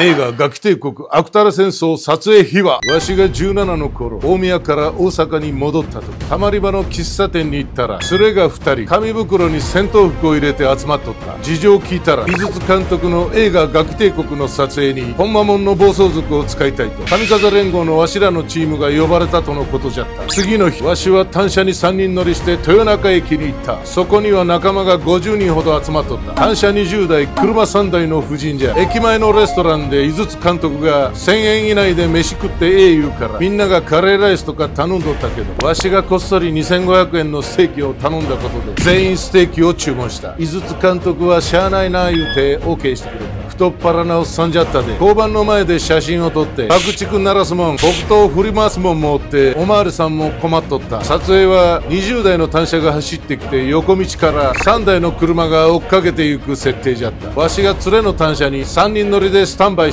映画ガキ帝国アクタラ戦争撮影秘話わしが17の頃大宮から大阪に戻った時たまり場の喫茶店に行った。ら連れが2人紙袋に戦闘服を入れて集まっとった。事情を聞いたら井筒監督の映画ガキ帝国の撮影に本間門の暴走族を使いたいと。神風連合のわしらのチームが呼ばれたとのことじゃった。次の日わしは単車に3人乗りして豊中駅に行った。そこには仲間が50人ほど集まっとった。単車20台車3台の夫人じゃ駅前のレストランで井筒監督が1000円以内で飯食ってええ言うからみんながカレーライスとか頼んどったけどわしがこっそり2500円のステーキを頼んだことで全員ステーキを注文した。井筒監督はしゃあないな言うて OK してくれた。太っ腹なおっさんじゃったで。交番の前で写真を撮って爆竹鳴らすもん黒糖振り回すもんもおっておまわりさんも困っとった。撮影は20台の単車が走ってきて横道から3台の車が追っかけていく設定じゃった。わしが連れの単車に3人乗りでスタンバイし